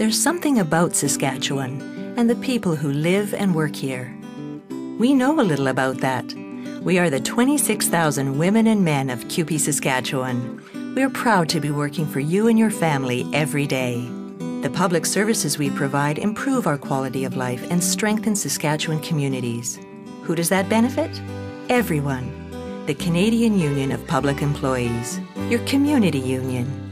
There's something about Saskatchewan and the people who live and work here. We know a little about that. We are the 26,000 women and men of CUPE Saskatchewan. We're proud to be working for you and your family every day. The public services we provide improve our quality of life and strengthen Saskatchewan communities. Who does that benefit? Everyone. The Canadian Union of Public Employees, your community union.